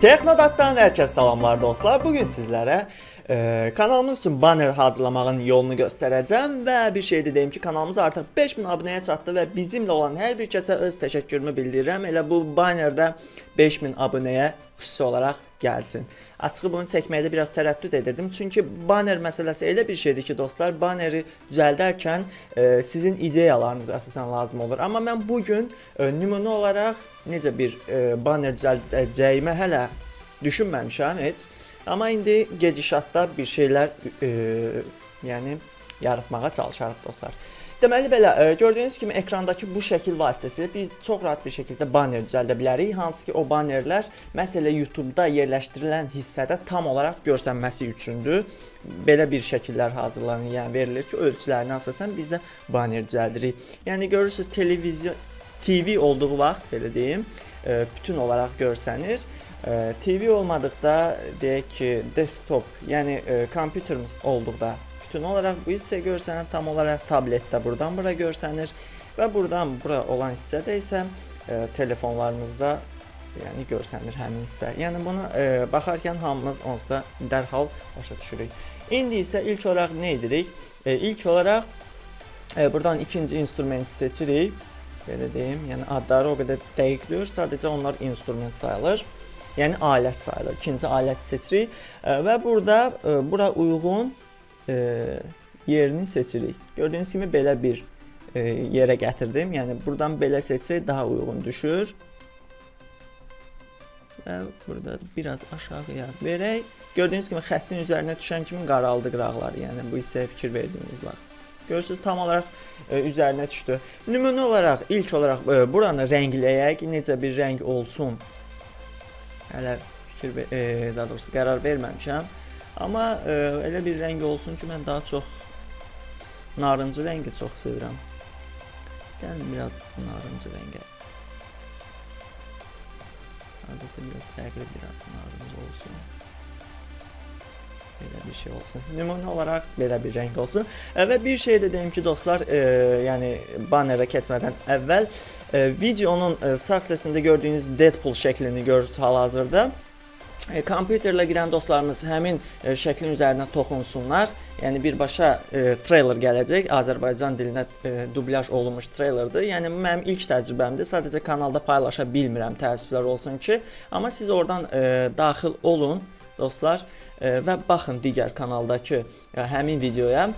Texnodatdan hər kəs salamlar dostlar. Bu gün sizlərə e, kanalımız üçün banner hazırlamağın yolunu göstərəcəm və bir şey də deyim ki, kanalımız artıq 5000 abunəyə çatdı və bizimlə olan hər bir kəsə öz təşəkkürümü bildirirəm. Elə bu bannerdə 5000 abunəyə xüsusi olaraq gəlsin. Açığı bunu çəkməkdə biraz tərəddüd edirdim. Çünki banner məsələsi elə bir şeydir ki, dostlar, banneri düzəldərkən e, sizin ideyalarınız əsasən lazım olur. Amma mən bu gün e, nümunə olaraq necə bir e, banner düzəldəcəyimə hələ düşünməmişəm heç. Amma indi gedişatda bir şeylər e, yəni yaratmağa çalışarıq dostlar. Deməli belə, e, gördüyünüz kimi ekrandakı bu şəkil vasitəsilə biz çox rahat bir şəkildə banner düzəldə bilərik. Hansı ki, o bannerlər məsələ YouTube-da yerləşdirilən hissədə tam olaraq görsənməsi üçündür. Belə bir şəkillər hazırlanır, yəni verilir ki, ölçülərinə əsasən biz də banner düzəldirik. Yəni görürsüz, televiziya TV olduğu vaxt belə deyim, e, bütün olaraq görsənir. E, TV olmadıqda deyək ki, desktop, yəni kompüterimiz olduqda bütün olaraq bu hissə görsənir, tam olaraq tabletdə burdan bura görsənir və burdan bura olan hissədə isə e, telefonlarınızda yəni görsənir həmin hissə. Yəni bunu e, baxarkən hamımız onsuz da dərhal başa düşürük. İndi isə ilk olaraq nə edirik? E, ilk olaraq e, burdan ikinci instrumenti seçirik. Belə deyim, yəni adları o qədər dəqiqləyir, sadəcə onlar instrument sayılır. Yəni alət sayılır. İkinci aləti seçirik e, və burada e, bura uyğun e, yerini seçirik. Gördüyünüz kimi belə bir e, yerə gətirdim. Yəni burdan belə seçsək daha uyğun düşür. Və burada biraz aşağıya verək. Gördüyünüz kimi xəttin üzərinə düşən kimi qaraldı qıraqları. Yəni bu hissəyə fikir verdiyiniz vaxt. Görürsüz tam olaraq e, üzərinə düşdü. Nümunə olaraq ilk olaraq e, buranı rəngləyək. Necə bir rəng olsun. Hələ fikir e, daha doğrusu qərar verməmişəm. Amma e, elə bir rəng olsun ki, mən daha çox narıncı rəngi çox sevirəm. Gəlin biraz narıncı rəngə. Hardasa biraz fərqli biraz narıncı olsun. Belə bir şey olsun. Nümunə olaraq belə bir rəng olsun. E, və bir şey də deyim ki, dostlar, e, yəni bannerə keçmədən əvvəl e, videonun e, sağ hissəsində gördüyünüz Deadpool şəklini görürsünüz hal-hazırda. E, kompüterlə girən dostlarımız həmin e, şəklin üzərinə toxunsunlar. Yəni birbaşa e, treyler gələcək. Azərbaycan dilinə dublyaj olunmuş treylerdir. Yəni mənim ilk təcrübəmdir. Sadəcə kanalda paylaşa bilmirəm, təəssüflər olsun ki. Amma siz oradan daxil olun dostlar və baxın digər kanaldakı həmin videoya.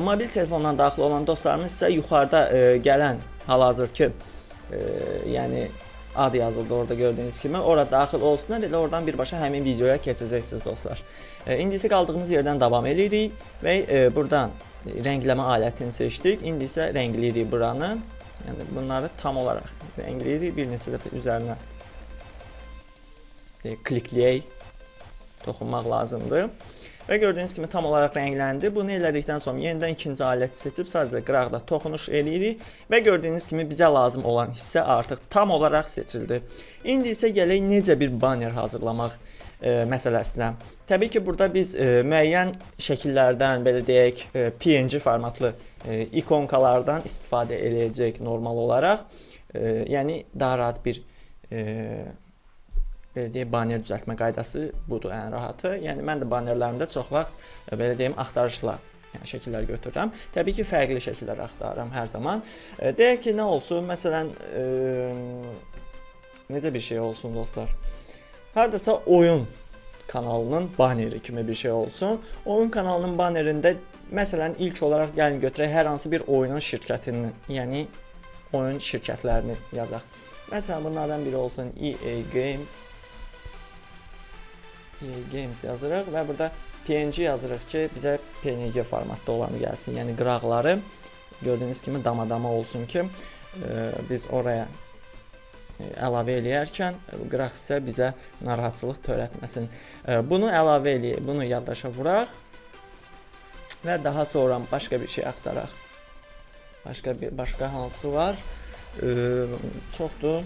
Mobil telefondan daxil olan dostlarımız isə yuxarıda gələn hal-hazırki yəni ad yazıldı orada gördüyünüz kimi. Ora daxil olsunlar, elə oradan birbaşa həmin videoya keçəcəksiniz dostlar. E, İndi isə qaldığımız yerdən davam edirik və e, buradan rəngləmə alətini seçdik. İndi isə rəngləyirik buranı. Yəni bunları tam olaraq rəngləyirik. Bir neçə dəfə üzərinə e, klikləyək. Toxunmaq lazımdır. Və gördüyünüz kimi tam olaraq rəngləndi. Bunu elədikdən sonra yenidən ikinci aləti seçib sadəcə qıraqda toxunuş eləyirik və gördüyünüz kimi bizə lazım olan hissə artıq tam olaraq seçildi. İndi isə gələk necə bir banner hazırlamaq e, məsələsinə. Təbii ki, burada biz e, müəyyən şəkillərdən, belə deyək, e, PNG formatlı e, ikonkalardan istifadə eləyəcək normal olaraq. E, yəni daha rahat bir e, belə deyim, banner düzəltmə qaydası budur ən rahatı. Yəni mən də bannerlərimdə çox vaxt e, belə deyim, axtarışla yəni şəkillər götürürəm. Təbii ki, fərqli şəkillər axtarıram hər zaman. E, deyək ki, nə olsun? Məsələn, e, necə bir şey olsun dostlar? Hardasa oyun kanalının banneri kimi bir şey olsun. Oyun kanalının bannerində məsələn ilk olaraq gəlin götürək hər hansı bir oyunun şirkətinin, yəni oyun şirkətlərini yazaq. Məsələn, bunlardan biri olsun EA Games, games yazırıq və burada PNG yazırıq ki, bizə PNG formatda olanı gəlsin. Yəni qıraqları gördüyünüz kimi damadama olsun ki, e, biz oraya e, əlavə eləyərkən qıraq hissə bizə narahatçılıq törətməsin. E, bunu əlavə eləyək, bunu yaddaşa vuraq və daha sonra başqa bir şey axtaraq. Başqa bir başqa hansı var? E, çoxdur.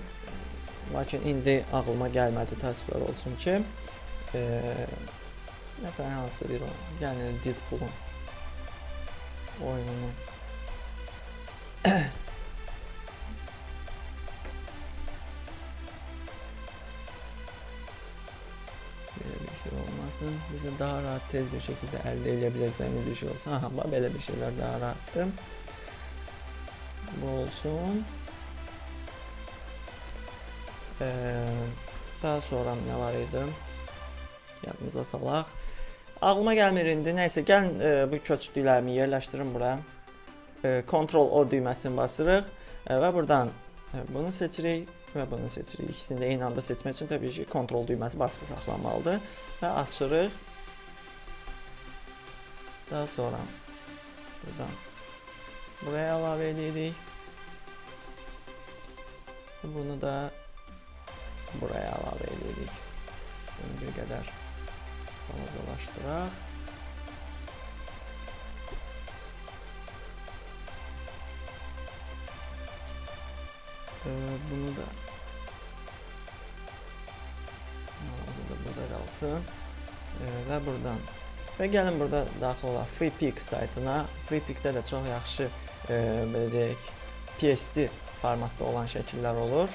Lakin indi ağlıma gəlmədi təəssüflər olsun ki, e, mesela hansı bir oyun? Yani Deadpool'un oyununu olmasın. Bizə daha rahat tez bir şəkildə əldə edə biləcəyimiz bir şey olsun. Aha, bax belə bir şeylər daha rahatdır. Bu olsun. Ee, daha sonra nə var idi? Yadınıza salaq. Ağlıma gəlmir indi. Nəysə, gəlin e, bu köçdüklərimi yerləşdirin bura. E, Ctrl O düyməsini basırıq e, və buradan e, bunu seçirik və bunu seçirik. İkisini də eyni anda seçmək üçün təbii ki, Ctrl düyməsi basılı saxlanmalıdır və açırıq. Daha sonra buradan buraya əlavə edirik. Bunu da buraya əlavə edirik. Bir qədər balacalaşdıraq. Ee, bunu da hazırda burada qalsın. Ee, və buradan və gəlin burada daxil olaq FreePic saytına. FreePic-də də çox yaxşı e, belə deyək PSD formatda olan şəkillər olur.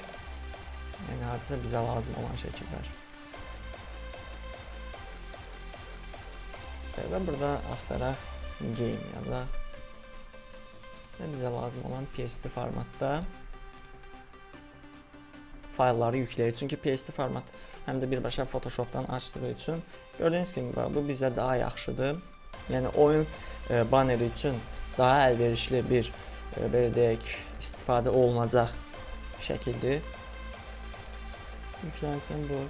Yəni hadisə bizə lazım olan şəkillər. Və burada axtaraq game yazaq. Və bizə lazım olan PSD formatda faylları yükləyir. Çünki PSD format həm də birbaşa Photoshopdan açdığı üçün gördüyünüz kimi bu bizə daha yaxşıdır. Yəni oyun e, banneri üçün daha əlverişli bir e, belə deyək istifadə olunacaq şəkildir. Yüklənsin bu.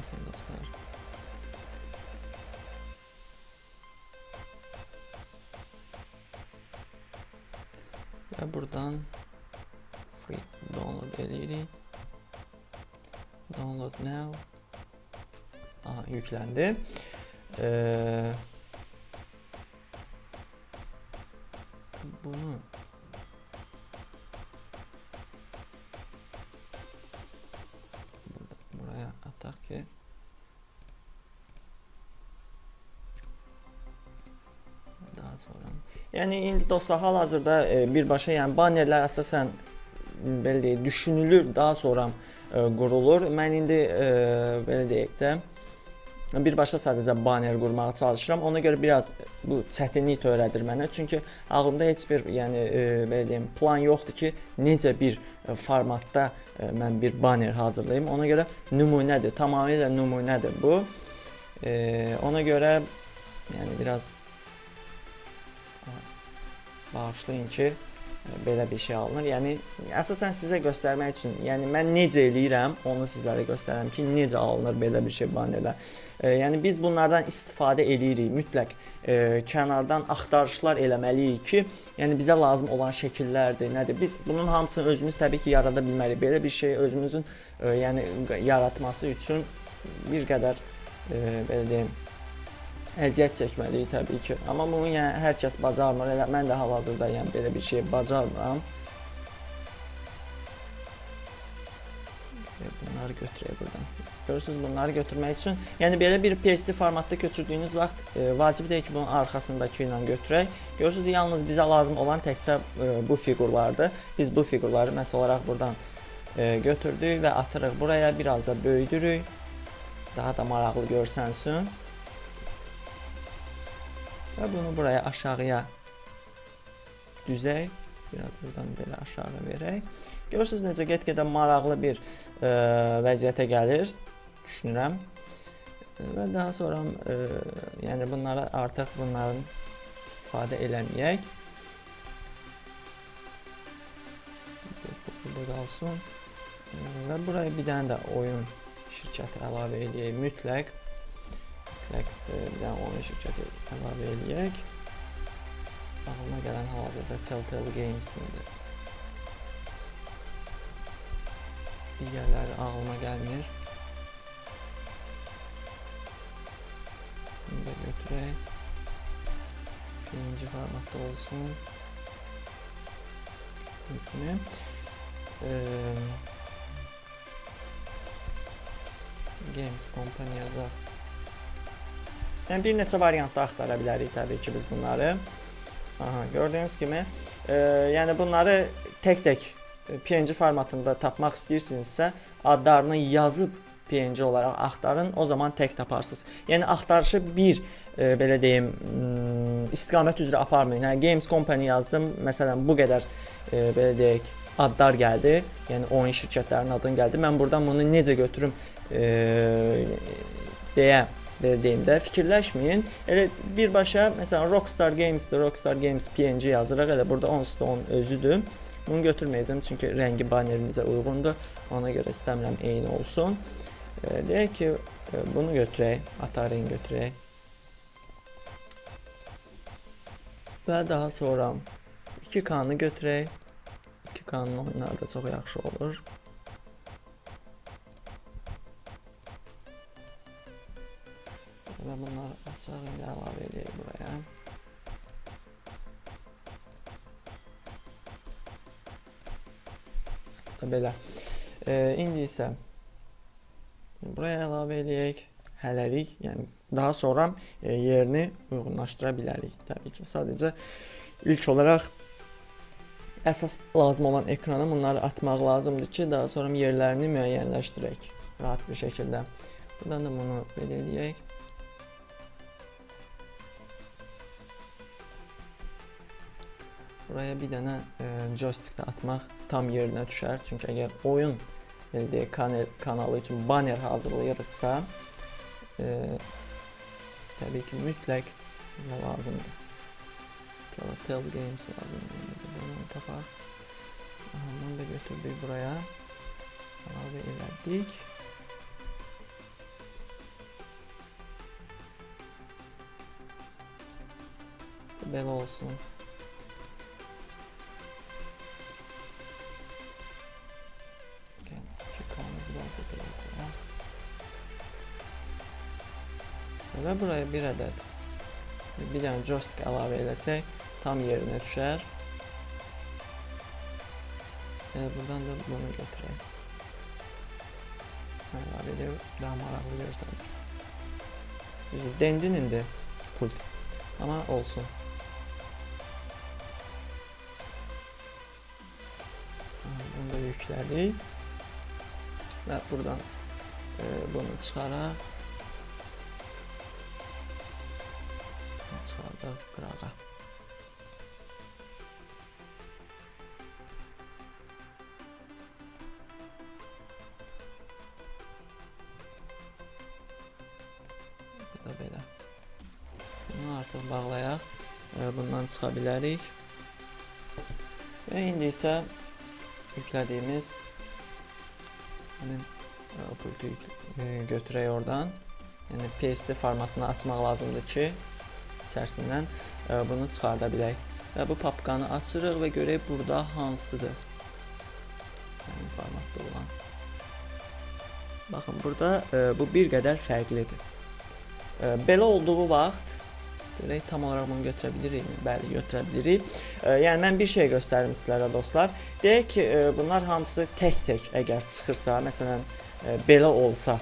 Yüklənsin dostlar. Və buradan free download eləyirik. Download now. Aha, yükləndi. Ee, bunu dostlar hal-hazırda e, birbaşa yəni bannerlər əsasən belə deyək, düşünülür, daha sonra e, qurulur. Mən indi e, belə deyək də birbaşa sadəcə banner qurmağa çalışıram. Ona görə biraz bu çətinlik törədir mənə. Çünki ağlımda heç bir, yəni belə deyim, plan yoxdur ki, necə bir formatda mən bir banner hazırlayım. Ona görə nümunədir, tamamilə nümunədir bu. Ona görə yəni biraz bağışlayın ki, belə bir şey alınır. Yəni əsasən sizə göstərmək üçün, yəni mən necə eləyirəm, onu sizlərə göstərirəm ki, necə alınır belə bir şey bannerlər. E, yəni biz bunlardan istifadə eləyirik. Mütləq e, kənardan axtarışlar eləməliyik ki, yəni bizə lazım olan şəkillərdir, nədir? Biz bunun hamısını özümüz təbii ki, yarada bilmərik. Belə bir şey özümüzün e, yəni yaratması üçün bir qədər e, belə deyim, əziyyət çəkməliyik təbii ki. Amma bunu yəni hər kəs bacarmır. Elə mən də hal-hazırda yəni belə bir şey bacarmıram. Bunları götürək buradan. Görürsüz bunları götürmək üçün, yəni belə bir PSD formatda köçürdüyünüz vaxt e, vacib deyil ki, bunun arxasındakı ilə götürək. Görürsüz yalnız bizə lazım olan təkcə e, bu fiqurlardır. Biz bu fiqurları məsəl olaraq buradan e, götürdük və atırıq buraya, biraz da böyüdürük. Daha da maraqlı görsənsün. Və bunu buraya aşağıya düzək. Biraz buradan belə aşağı verək. Görürsüz necə get-gedə maraqlı bir e, vəziyyətə gəlir, düşünürəm. Və daha sonra e, yəni bunlara artıq bunların istifadə eləməyək. Burada qalsın. Və buraya bir dənə də oyun şirkəti əlavə edək mütləq. Bir dənə oyun şirkəti əlavə eləyək. Ağlıma gələn hal-hazırda Telltale Games-indir. Digərləri ağlıma gəlmir. Bunu da götürək. Birinci formatda olsun. Biz kimi. Ee, Games Company yazaq. Yəni bir neçə variantda axtara bilərik təbii ki biz bunları. Aha, gördüyünüz kimi, e, yəni bunları tək-tək PNG formatında tapmaq istəyirsinizsə, adlarını yazıb PNG olaraq axtarın, o zaman tək taparsınız. Yəni axtarışı bir e, belə deyim, istiqamət üzrə aparmayın. Hə, Games Company yazdım, məsələn, bu qədər e, belə deyək, adlar gəldi. Yəni oyun şirkətlərinin adını gəldi. Mən burdan bunu necə götürüm e, deyə belə deyim də fikirləşməyin. Elə birbaşa məsələn Rockstar Games-də Rockstar Games PNG yazırıq. Elə burada onsuz da onun özüdür. Bunu götürməyəcəm çünki rəngi bannerimizə uyğundur. Ona görə istəmirəm eyni olsun. E, deyək ki, e, bunu götürək, Atari-ni götürək. Və daha sonra 2K-nı götürək. 2K-nın oyunları da çox yaxşı olur. Belə. E, indi isə buraya əlavə edək. Hələlik, yəni daha sonra e, yerini uyğunlaşdıra bilərik təbii ki. Sadəcə ilk olaraq əsas lazım olan ekrana bunları atmaq lazımdır ki, daha sonra yerlərini müəyyənləşdirək rahat bir şəkildə. Buradan da bunu belə eləyək. Buraya bir dənə e, joystick də atmaq tam yerinə düşər. Çünki əgər oyun belə kanal, kanalı üçün banner hazırlayırıqsa, e, təbii ki, mütləq bizə lazımdır. Telltale Games lazımdır. Bunu tapaq. Aha, bunu da götürdük buraya. Əlavə elədik. Belə olsun. Və buraya bir ədəd bir dənə joystick əlavə eləsək tam yerinə düşər. Elə buradan da bunu götürək. Əlavə edib daha maraqlı görsənir. Düzdür, dendin indi pult. Amma olsun. Bunu da yüklədik. Və buradan e, bunu çıxaraq çıxardıq qırağa. Bu da belə. Bunu artıq bağlayaq. Bundan çıxa bilərik. Və indi isə yüklədiyimiz həmin pultu götürək oradan. Yəni PSD formatını açmaq lazımdır ki, içərisindən e, bunu çıxarda bilək. Və bu papkanı açırıq və görək burada hansıdır. Yəni formatda olan. Baxın, burada e, bu bir qədər fərqlidir. E, belə olduğu vaxt görək tam olaraq bunu götürə bilirikmi? Bəli, götürə bilirik. E, yəni mən bir şey göstərim sizlərə dostlar. Deyək ki, e, bunlar hamısı tək-tək əgər çıxırsa, məsələn, e, belə olsa,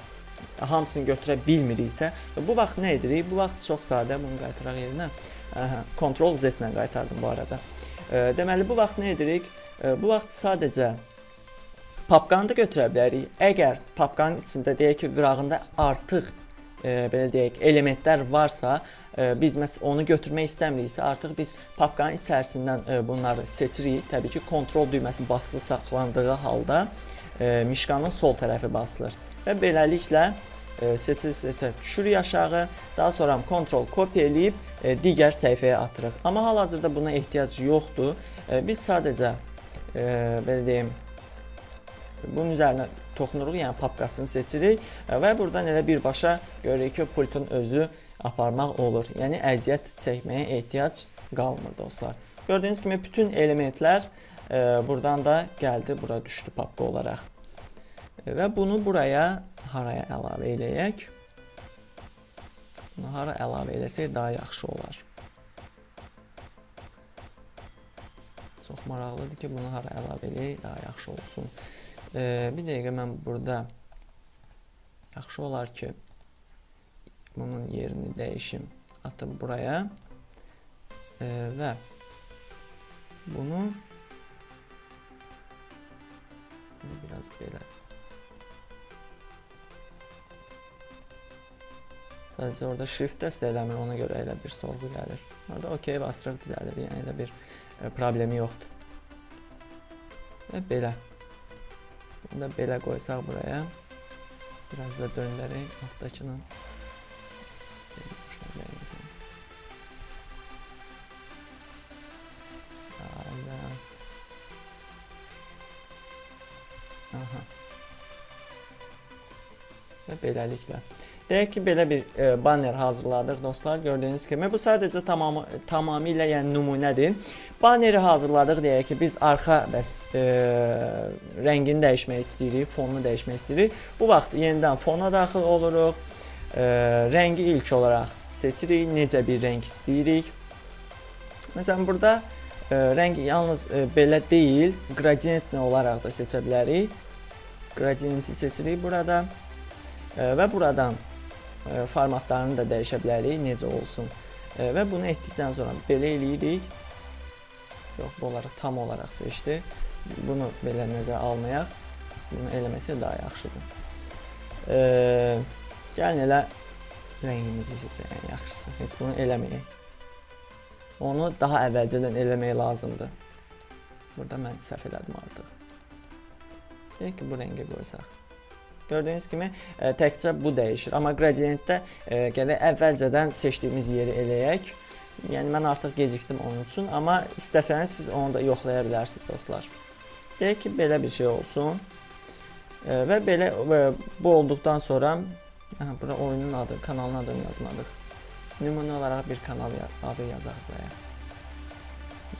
hamısını götürə bilmiriksə, bu vaxt nə edirik? Bu vaxt çox sadə, bunu qaytaraq yerinə. Aha, Ctrl Z ilə qaytardım bu arada. E, deməli bu vaxt nə edirik? E, bu vaxt sadəcə papkanı da götürə bilərik. Əgər papkanın içində deyək ki, qırağında artıq e, belə deyək, elementlər varsa, biz məs onu götürmək istəmiriksə, artıq biz papkanın içərisindən bunları seçirik. Təbii ki, kontrol düyməsi basılı saxlandığı halda mişqanın sol tərəfi basılır və beləliklə e, seçil-seçə düşürük aşağı. Daha sonra kontrol kopya eləyib e, digər səhifəyə atırıq. Amma hal-hazırda buna ehtiyac yoxdur. E, biz sadəcə belə deyim bunun üzərinə toxunuruq, yəni papkasını seçirik və buradan elə birbaşa görürük ki, pultun özü aparmaq olur. Yəni əziyyət çəkməyə ehtiyac qalmır dostlar. Gördüyünüz kimi bütün elementlər e, buradan da gəldi, bura düşdü papka olaraq. Və bunu buraya haraya əlavə eləyək? Bunu hara əlavə eləsək daha yaxşı olar. Çox maraqlıdır ki, bunu hara əlavə eləyək, daha yaxşı olsun. E, bir dəqiqə mən burada yaxşı olar ki, bunun yerini dəyişim, atım buraya e, və bunu biraz belə Sadəcə orada shift dəstə eləmir, ona görə elə bir sorğu gəlir. Orada okey basırıq düzəlir, yəni elə bir e, problemi yoxdur. Və belə. Bunu da belə qoysaq buraya. Biraz da döndərək altdakını. Aha. Və beləliklə. Deyək ki, belə bir e, banner hazırladıq dostlar. Gördüyünüz kimi bu sadəcə tamamı tamamilə yəni nümunədir. Banneri hazırladıq deyək ki, biz arxa bəs e, rəngini dəyişmək istəyirik, fonunu dəyişmək istəyirik. Bu vaxt yenidən fona daxil oluruq. E, rəngi ilk olaraq seçirik, necə bir rəng istəyirik. Məsələn, burada e, rəngi yalnız e, belə deyil, qradiyentli olaraq da seçə bilərik. Qradiyenti seçirik burada. E, və buradan formatlarını da dəyişə bilərik, necə olsun. E, və bunu etdikdən sonra belə eləyirik. Yox, bu olaraq tam olaraq seçdi. Bunu belə nəzərə almayaq. Bunu eləməsə daha yaxşıdır. E, gəlin elə rəngimizi seçək ən yaxşısı. Heç bunu eləməyək. Onu daha əvvəlcədən eləmək lazımdır. Burada mən səhv elədim artıq. Deyək ki, bu rəngə qoysaq. Gördüyünüz kimi ə, e, təkcə bu dəyişir. Amma qradiyentdə ə, e, gərək əvvəlcədən seçdiyimiz yeri eləyək. Yəni mən artıq gecikdim onun üçün, amma istəsəniz siz onu da yoxlaya bilərsiniz dostlar. Deyək ki, belə bir şey olsun. E, və belə ə, bu olduqdan sonra hə bura oyunun adı, kanalın adını yazmadıq. Nümunə olaraq bir kanal adı yazaq buraya.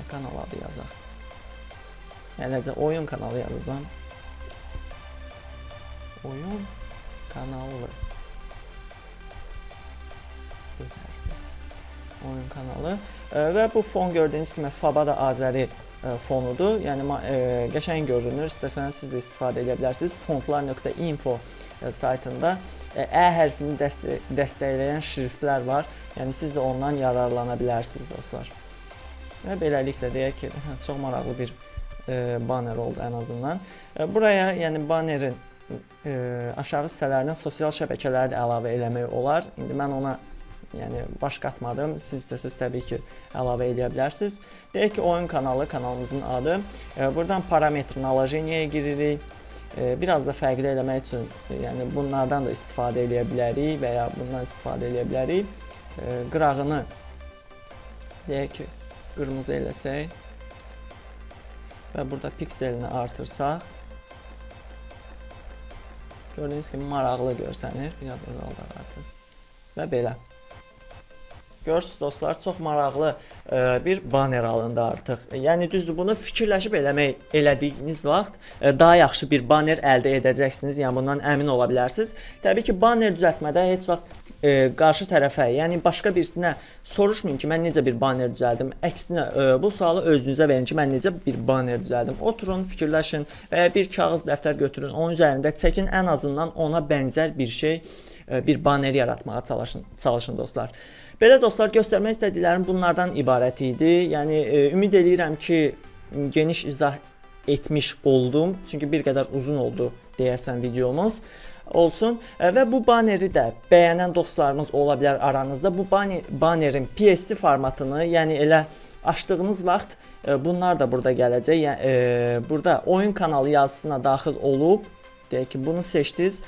Kanal adı yazaq. Eləcə oyun kanalı yazacağam oyun kanalı oyun kanalı e, və bu fon gördüyünüz kimi Fabada Azəri e, fonudur. Yəni e, qəşəng görünür. İstəsəniz siz də istifadə edə bilərsiniz. fontlar.info e, saytında e, ə hərfini dəstə dəstəkləyən şriftlər var. Yəni siz də ondan yararlana bilərsiniz dostlar. Və beləliklə deyək ki, çox maraqlı bir e, banner oldu ən azından. E, buraya, yəni bannerin e, aşağı hissələrinə sosial şəbəkələri də əlavə eləmək olar. İndi mən ona yəni baş qatmadım. Siz siz təbii ki, əlavə edə bilərsiniz. Deyək ki, oyun kanalı, kanalımızın adı. Buradan parametr nalajeniyaya giririk. Biraz da fərqli eləmək üçün, yəni bunlardan da istifadə edə bilərik və ya bundan istifadə edə bilərik. Qırağını deyək ki, qırmızı eləsək və burada pikselini artırsaq Gördüyünüz kimi maraqlı görsənir. Biraz azaldaq artıq. Və belə. Görürsüz dostlar, çox maraqlı ə, e, bir banner alındı artıq. Yəni düzdür, bunu fikirləşib eləmək elədiyiniz vaxt ə, e, daha yaxşı bir banner əldə edəcəksiniz. Yəni bundan əmin ola bilərsiniz. Təbii ki, banner düzəltmədə heç vaxt e, qarşı tərəfə, yəni başqa birisinə soruşmayın ki, mən necə bir banner düzəldim. Əksinə e, bu sualı özünüzə verin ki, mən necə bir banner düzəldim. Oturun, fikirləşin və ya bir kağız, dəftər götürün, onun üzərində çəkin, ən azından ona bənzər bir şey, e, bir banner yaratmağa çalışın, çalışın dostlar. Belə dostlar, göstərmək istədiklərim bunlardan ibarət idi. Yəni e, ümid eləyirəm ki, geniş izah etmiş oldum. Çünki bir qədər uzun oldu deyəsən videomuz olsun e, və bu banneri də bəyənən dostlarımız ola bilər aranızda. Bu bannerin PSD formatını, yəni elə açdığınız vaxt e, bunlar da burada gələcək. Yəni burada oyun kanalı yazısına daxil olub deyək ki, bunu seçdiniz,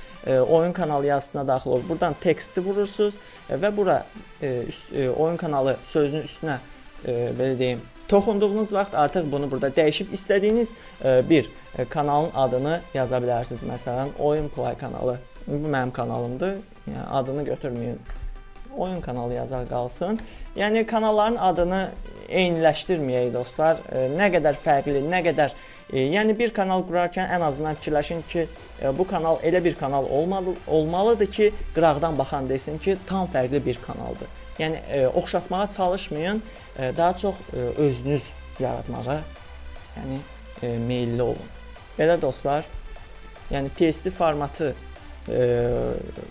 oyun kanalı yazısına daxil olub. Buradan teksti vurursunuz və bura üst, oyun kanalı sözünün üstünə belə deyim, toxunduğunuz vaxt artıq bunu burada dəyişib istədiyiniz e, bir e, kanalın adını yaza bilərsiniz. Məsələn, Oyun Play kanalı. Bu mənim kanalımdır. Yəni adını götürməyin. Oyun kanalı yazar qalsın. Yəni kanalların adını eyniləşdirməyək dostlar. E, nə qədər fərqli, nə qədər yəni bir kanal qurarkən ən azından fikirləşin ki, bu kanal elə bir kanal olmalı, olmalıdır ki, qıraqdan baxan desin ki, tam fərqli bir kanaldır. Yəni e, oxşatmağa çalışmayın, e, daha çox e, özünüz yaratmağa, yəni e, meylli olun. Belə dostlar, yəni PSD formatı e,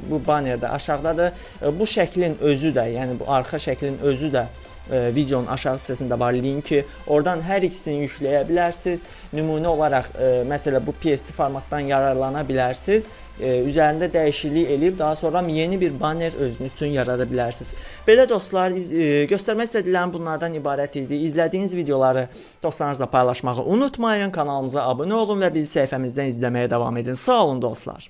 bu bannerdə aşağıdadır. E, bu şəklin özü də, yəni bu arxa şəklin özü də e, videonun aşağı hissəsində var linki. Oradan hər ikisini yükləyə bilərsiniz. Nümunə olaraq e, məsələ bu PSD formatdan yararlana bilərsiniz. E, üzərində dəyişiklik eləyib daha sonra yeni bir banner özünüz üçün yarada bilərsiniz. Belə dostlar, e, göstərmək istədiklərim bunlardan ibarət idi. İzlədiyiniz videoları dostlarınızla paylaşmağı unutmayın. Kanalımıza abunə olun və bizi səhifəmizdən izləməyə davam edin. Sağ olun dostlar.